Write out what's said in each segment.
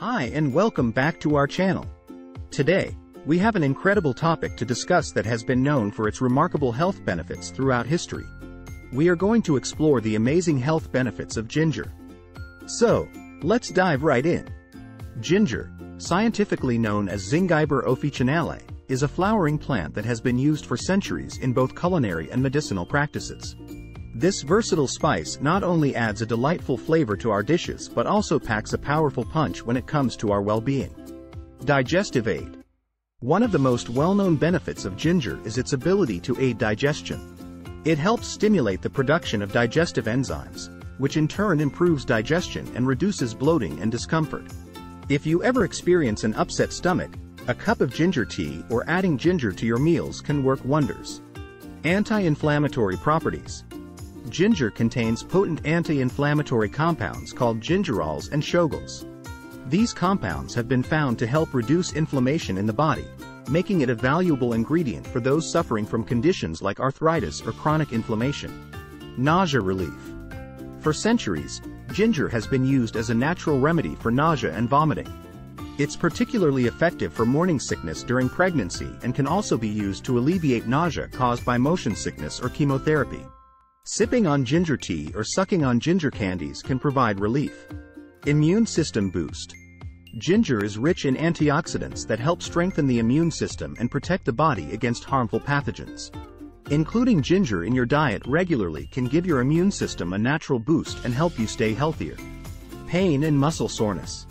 Hi and welcome back to our channel. Today, we have an incredible topic to discuss that has been known for its remarkable health benefits throughout history. We are going to explore the amazing health benefits of ginger. So, let's dive right in. Ginger, scientifically known as Zingiber officinale, is a flowering plant that has been used for centuries in both culinary and medicinal practices. This versatile spice not only adds a delightful flavor to our dishes but also packs a powerful punch when it comes to our well-being. Digestive aid. One of the most well-known benefits of ginger is its ability to aid digestion. It helps stimulate the production of digestive enzymes, which in turn improves digestion and reduces bloating and discomfort. If you ever experience an upset stomach, a cup of ginger tea or adding ginger to your meals can work wonders. Anti-inflammatory properties. Ginger contains potent anti-inflammatory compounds called gingerols and shogaols. These compounds have been found to help reduce inflammation in the body, making it a valuable ingredient for those suffering from conditions like arthritis or chronic inflammation. Nausea relief. For centuries, ginger has been used as a natural remedy for nausea and vomiting. It's particularly effective for morning sickness during pregnancy and can also be used to alleviate nausea caused by motion sickness or chemotherapy. Sipping on ginger tea or sucking on ginger candies can provide relief. Immune system boost. Ginger is rich in antioxidants that help strengthen the immune system and protect the body against harmful pathogens. Including ginger in your diet regularly can give your immune system a natural boost and help you stay healthier. Pain and muscle soreness.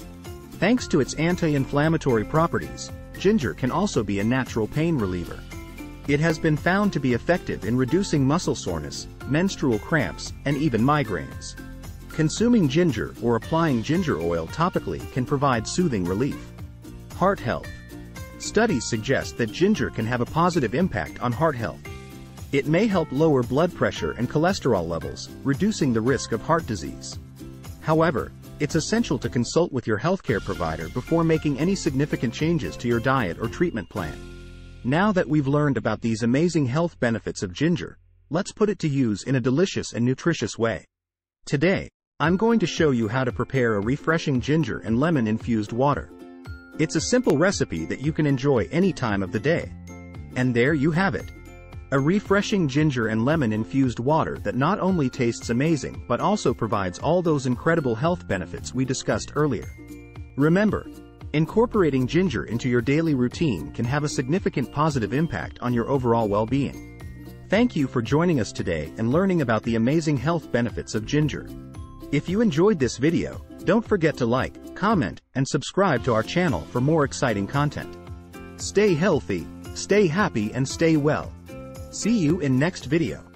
Thanks to its anti-inflammatory properties, ginger can also be a natural pain reliever. It has been found to be effective in reducing muscle soreness, menstrual cramps, and even migraines. Consuming ginger or applying ginger oil topically can provide soothing relief. Heart health. Studies suggest that ginger can have a positive impact on heart health. It may help lower blood pressure and cholesterol levels, reducing the risk of heart disease. However, it's essential to consult with your healthcare provider before making any significant changes to your diet or treatment plan. Now that we've learned about these amazing health benefits of ginger, let's put it to use in a delicious and nutritious way. Today, I'm going to show you how to prepare a refreshing ginger and lemon infused water. It's a simple recipe that you can enjoy any time of the day. And there you have it. A refreshing ginger and lemon infused water that not only tastes amazing but also provides all those incredible health benefits we discussed earlier. Remember, Incorporating ginger into your daily routine can have a significant positive impact on your overall well-being. Thank you for joining us today and learning about the amazing health benefits of ginger. If you enjoyed this video, don't forget to like, comment, and subscribe to our channel for more exciting content. Stay healthy, stay happy and stay well. See you in next video.